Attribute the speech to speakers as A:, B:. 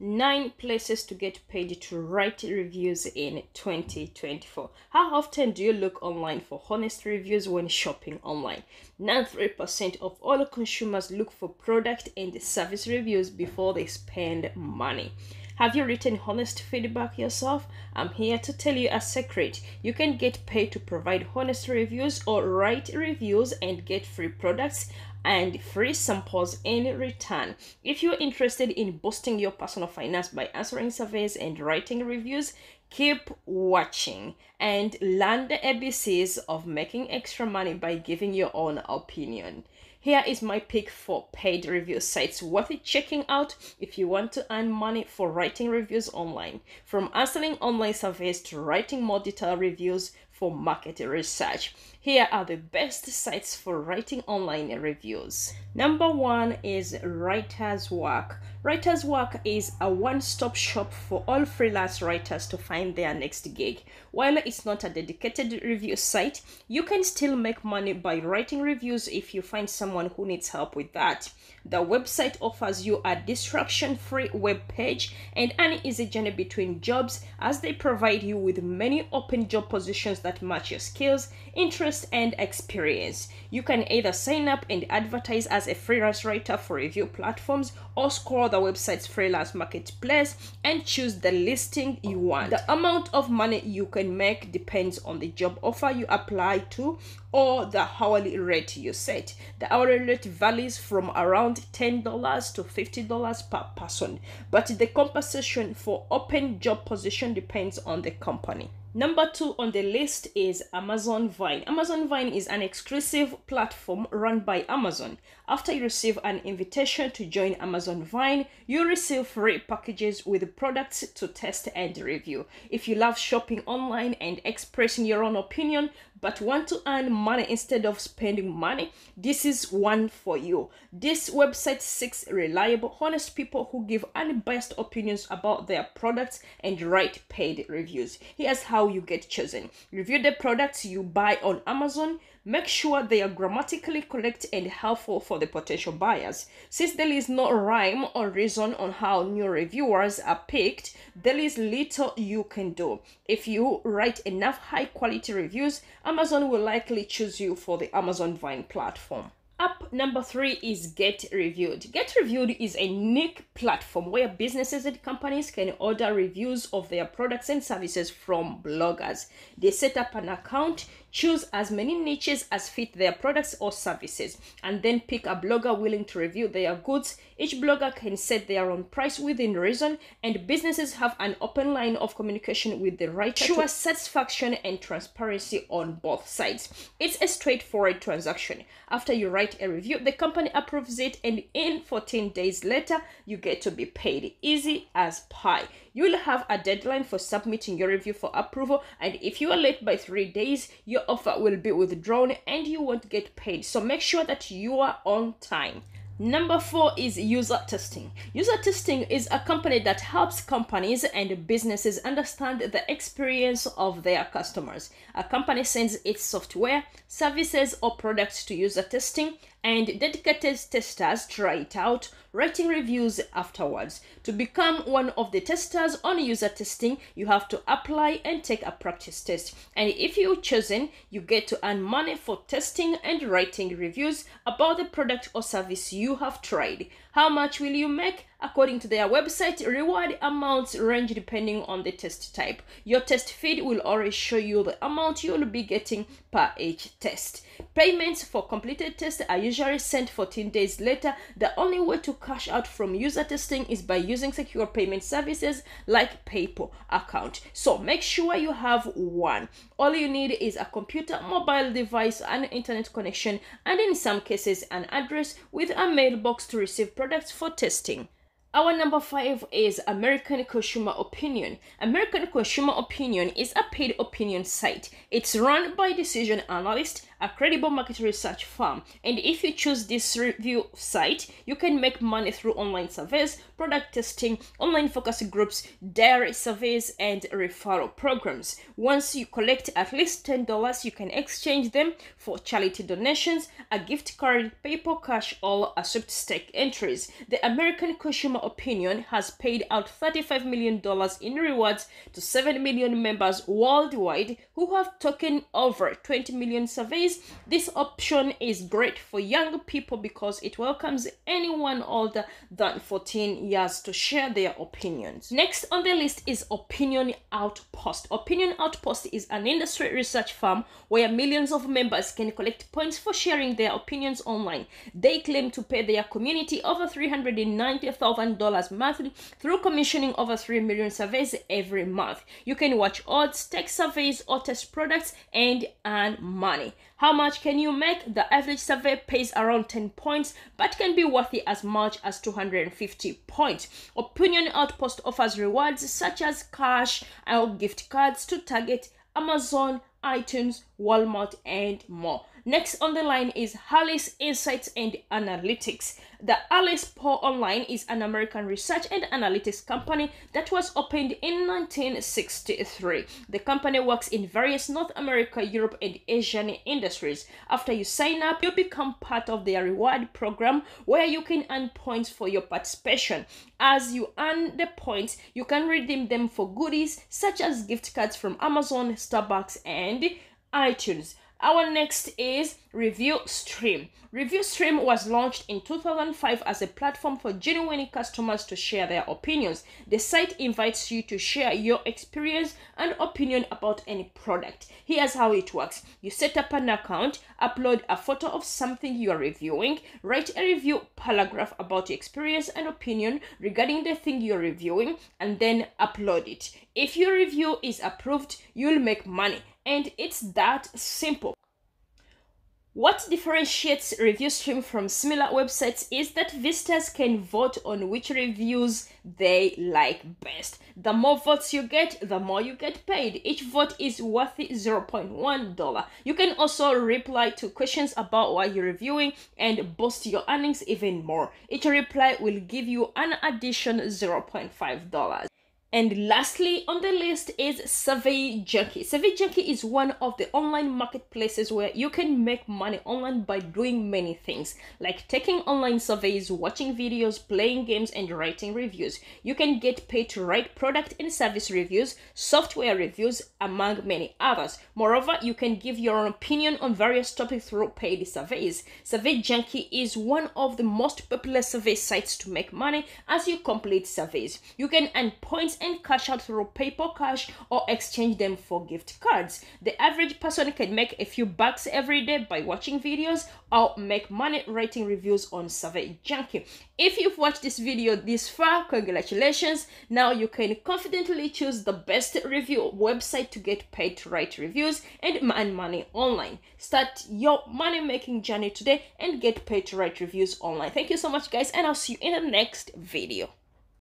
A: nine places to get paid to write reviews in 2024 how often do you look online for honest reviews when shopping online? 93% of all consumers look for product and service reviews before they spend money have you written honest feedback yourself? I'm here to tell you a secret. You can get paid to provide honest reviews or write reviews and get free products and free samples in return. If you're interested in boosting your personal finance by answering surveys and writing reviews, keep watching and learn the ABCs of making extra money by giving your own opinion. Here is my pick for paid review sites worth checking out if you want to earn money for writing reviews online. From answering online surveys to writing more detailed reviews for market research. Here are the best sites for writing online reviews. Number one is Writer's Work. Writer's Work is a one stop shop for all freelance writers to find their next gig. While it's not a dedicated review site, you can still make money by writing reviews if you find someone who needs help with that. The website offers you a distraction free web page and an easy journey between jobs as they provide you with many open job positions that match your skills, interests, and experience. You can either sign up and advertise as a freelance writer for review platforms or scroll the website's freelance marketplace and choose the listing you want. The amount of money you can make depends on the job offer you apply to or the hourly rate you set. The hourly rate varies from around $10 to $50 per person, but the compensation for open job position depends on the company. Number two on the list is Amazon Vine. Amazon Vine is an exclusive platform run by Amazon. After you receive an invitation to join Amazon Vine, you receive free packages with products to test and review. If you love shopping online and expressing your own opinion, but want to earn money instead of spending money, this is one for you. This website seeks reliable, honest people who give unbiased opinions about their products and write paid reviews. Here's how you get chosen. Review the products you buy on Amazon Make sure they are grammatically correct and helpful for the potential buyers. Since there is no rhyme or reason on how new reviewers are picked, there is little you can do. If you write enough high quality reviews, Amazon will likely choose you for the Amazon Vine platform. Up number three is Get Reviewed. Get Reviewed is a unique platform where businesses and companies can order reviews of their products and services from bloggers. They set up an account, choose as many niches as fit their products or services, and then pick a blogger willing to review their goods. Each blogger can set their own price within reason, and businesses have an open line of communication with the writer to satisfaction and transparency on both sides. It's a straightforward transaction. After you write a review, the company approves it, and in 14 days later, you get to be paid. Easy as pie. You will have a deadline for submitting your review for approval, and if you are late by three days, your offer will be withdrawn and you won't get paid. So make sure that you are on time. Number four is user testing. User testing is a company that helps companies and businesses understand the experience of their customers. A company sends its software, services, or products to user testing, and dedicated testers try it out, writing reviews afterwards. To become one of the testers on user testing, you have to apply and take a practice test. And if you're chosen, you get to earn money for testing and writing reviews about the product or service you have tried. How much will you make? According to their website, reward amounts range depending on the test type. Your test feed will always show you the amount you'll be getting per each test. Payments for completed tests are usually sent 14 days later. The only way to cash out from user testing is by using secure payment services like PayPal account. So make sure you have one. All you need is a computer, mobile device, an internet connection, and in some cases, an address with a mailbox to receive products for testing. Our number five is American Consumer Opinion. American Consumer Opinion is a paid opinion site. It's run by decision analysts, a credible market research firm. And if you choose this review site, you can make money through online surveys, product testing, online focus groups, diary surveys, and referral programs. Once you collect at least $10, you can exchange them for charity donations, a gift card, PayPal cash, or a sweepstake entries. The American Consumer Opinion has paid out $35 million in rewards to 7 million members worldwide who have taken over 20 million surveys. This option is great for young people because it welcomes anyone older than 14 years to share their opinions. Next on the list is Opinion Outpost. Opinion Outpost is an industry research firm where millions of members can collect points for sharing their opinions online. They claim to pay their community over $390,000 monthly through commissioning over 3 million surveys every month. You can watch odds, take surveys, or test products and earn money. How much can you make? The average survey pays around 10 points but can be worthy as much as 250 points. Opinion Outpost offers rewards such as cash or gift cards to Target, Amazon, iTunes, Walmart, and more. Next on the line is Harris Insights and Analytics. The Harris Poll Online is an American research and analytics company that was opened in 1963. The company works in various North America, Europe, and Asian industries. After you sign up, you become part of their reward program where you can earn points for your participation. As you earn the points, you can redeem them for goodies such as gift cards from Amazon, Starbucks, and iTunes. Our next is Review Stream. Review Stream was launched in 2005 as a platform for genuine customers to share their opinions. The site invites you to share your experience and opinion about any product. Here's how it works. You set up an account, upload a photo of something you are reviewing, write a review paragraph about your experience and opinion regarding the thing you're reviewing, and then upload it. If your review is approved, you'll make money and it's that simple. What differentiates ReviewStream from similar websites is that visitors can vote on which reviews they like best. The more votes you get, the more you get paid. Each vote is worth $0.1. You can also reply to questions about what you're reviewing and boost your earnings even more. Each reply will give you an additional $0.5. And lastly on the list is Survey Junkie. Survey Junkie is one of the online marketplaces where you can make money online by doing many things, like taking online surveys, watching videos, playing games, and writing reviews. You can get paid to write product and service reviews, software reviews, among many others. Moreover, you can give your own opinion on various topics through paid surveys. Survey Junkie is one of the most popular survey sites to make money as you complete surveys. You can earn points and cash out through PayPal Cash or exchange them for gift cards. The average person can make a few bucks every day by watching videos or make money writing reviews on Survey Junkie. If you've watched this video this far, congratulations. Now you can confidently choose the best review website to get paid to write reviews and earn money online. Start your money making journey today and get paid to write reviews online. Thank you so much guys and I'll see you in the next video.